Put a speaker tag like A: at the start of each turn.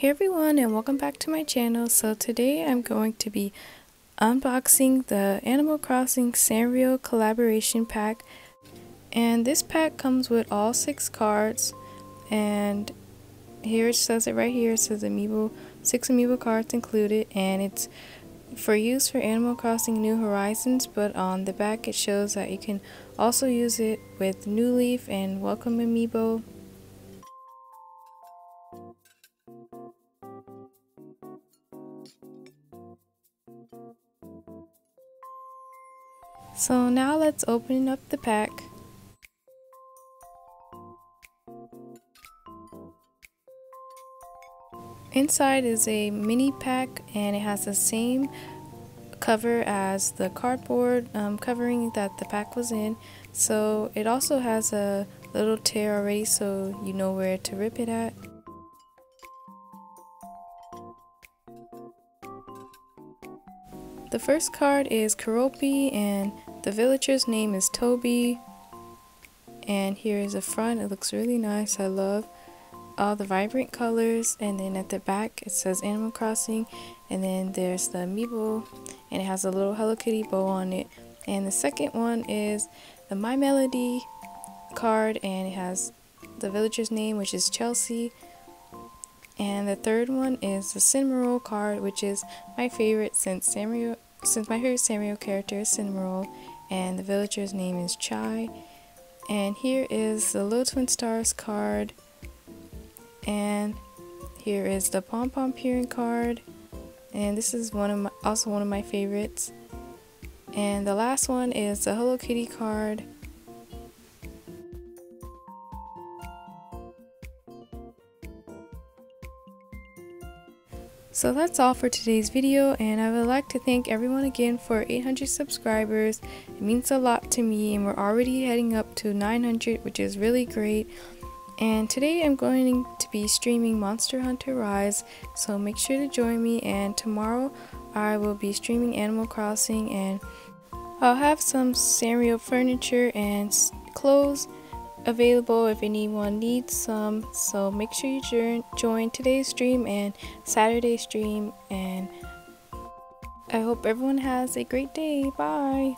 A: Hey everyone and welcome back to my channel. So today I'm going to be unboxing the Animal Crossing Sanrio collaboration pack. And this pack comes with all six cards. And here it says it right here. It says amiibo six amiibo cards included. And it's for use for Animal Crossing New Horizons. But on the back it shows that you can also use it with New Leaf and Welcome Amiibo So now let's open up the pack. Inside is a mini pack and it has the same cover as the cardboard um, covering that the pack was in. So it also has a little tear already so you know where to rip it at. The first card is Keroppi and the villager's name is Toby. And here is the front. It looks really nice. I love all the vibrant colors. And then at the back it says Animal Crossing. And then there's the amiibo and it has a little Hello Kitty bow on it. And the second one is the My Melody card and it has the villager's name which is Chelsea. And the third one is the Cinnamoroll card, which is my favorite since Sanrio, since my favorite Sanrio character is Cinnamoroll, and the villager's name is Chai. And here is the Little Twin Stars card, and here is the Pompompurin card, and this is one of my, also one of my favorites. And the last one is the Hello Kitty card, So that's all for today's video and I would like to thank everyone again for 800 subscribers. It means a lot to me and we're already heading up to 900 which is really great. And today I'm going to be streaming Monster Hunter Rise so make sure to join me and tomorrow I will be streaming Animal Crossing and I'll have some Sanrio furniture and clothes available if anyone needs some. So make sure you join today's stream and Saturday's stream. And I hope everyone has a great day. Bye.